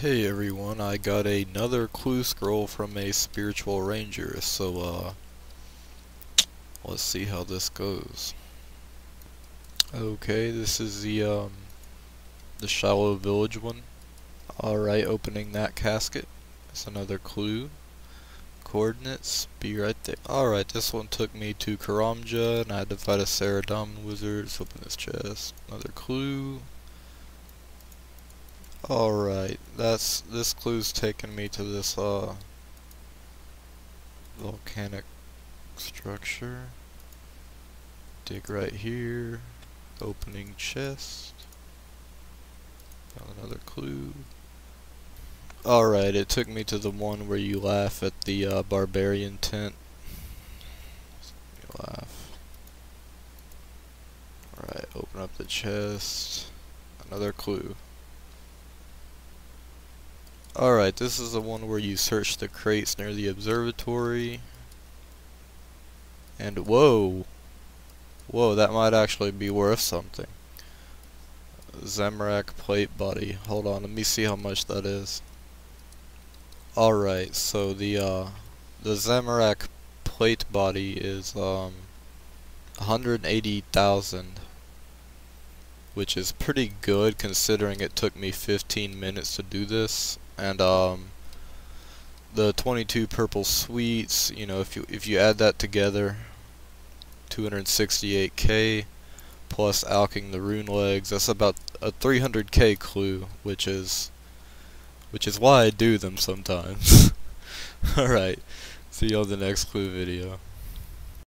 Hey everyone, I got another clue scroll from a spiritual ranger, so uh, let's see how this goes. Okay, this is the um, the Shilo Village one. Alright, opening that casket. That's another clue. Coordinates, be right there. Alright, this one took me to Karamja, and I had to fight a Saradomin wizard. Let's open this chest. Another clue. Alright, that's this clue's taken me to this uh volcanic structure. Dig right here. Opening chest. Found another clue. Alright, it took me to the one where you laugh at the uh, barbarian tent. You laugh. Alright, open up the chest. Another clue. Alright, this is the one where you search the crates near the observatory. And whoa! Whoa, that might actually be worth something. Zamorak plate body. Hold on, let me see how much that is. Alright, so the uh the Zamorak plate body is um 180,000 which is pretty good considering it took me 15 minutes to do this and um, the 22 purple sweets you know if you if you add that together 268k plus alching the rune legs that's about a 300k clue which is which is why I do them sometimes. Alright see you on the next clue video